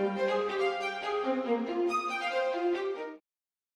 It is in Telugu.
thank you